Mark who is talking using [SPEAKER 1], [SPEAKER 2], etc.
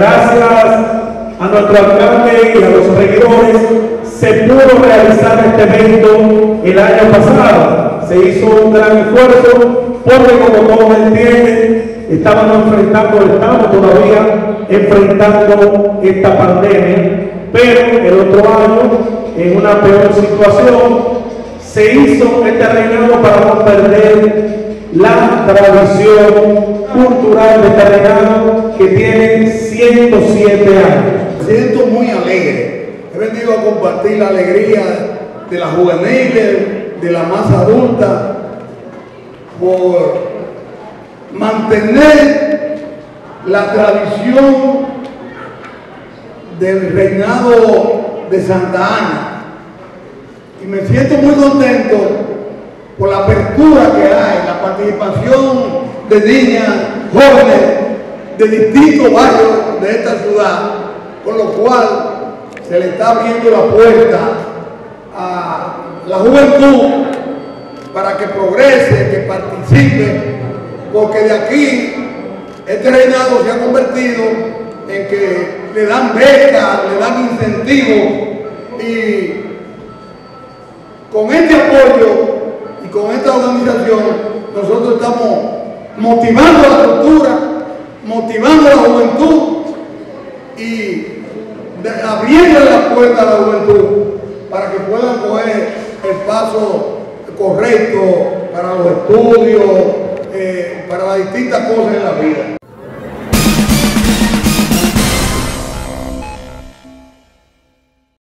[SPEAKER 1] Gracias a nuestro alcalde y a los regidores se pudo realizar este evento el año pasado. Se hizo un gran esfuerzo porque como todos entienden, estábamos enfrentando, estamos todavía enfrentando esta pandemia, pero el otro año, en una peor situación, se hizo este reinado para no perder la tradición cultural de este reinado que tiene 107 años.
[SPEAKER 2] Me siento muy alegre. He venido a compartir la alegría de la juvenil, de la más adulta, por mantener la tradición del reinado de Santa Ana. Y me siento muy contento por la apertura que hay, la participación de niñas, jóvenes, de distintos barrios de esta ciudad, con lo cual se le está abriendo la puerta a la juventud para que progrese, que participe, porque de aquí este reinado se ha convertido en que le dan becas, le dan incentivos y con este apoyo y con esta organización estamos motivando la cultura, motivando la juventud y abriendo la puerta a la juventud para que puedan coger el paso correcto para los estudios, eh, para las distintas cosas en la vida.